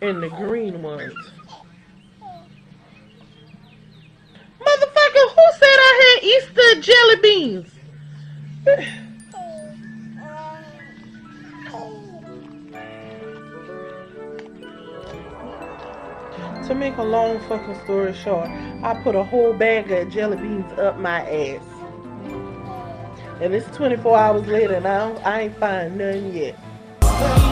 and the green ones. Motherfucker, who said I had Easter jelly beans? to make a long fucking story short, I put a whole bag of jelly beans up my ass. And it's 24 hours later now. I ain't find none yet.